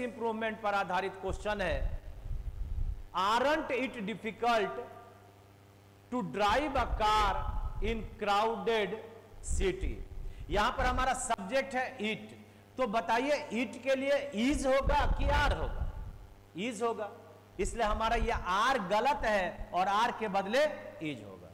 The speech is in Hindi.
इंप्रूवमेंट पर आधारित क्वेश्चन है। Aren't it difficult to drive a car in crowded city यहाँ पर हमारा सब्जेक्ट है इट तो बताइए इट के लिए ईज होगा कि आर होगा? ईज होगा। इसलिए हमारा यह आर गलत है और आर के बदले ईज होगा।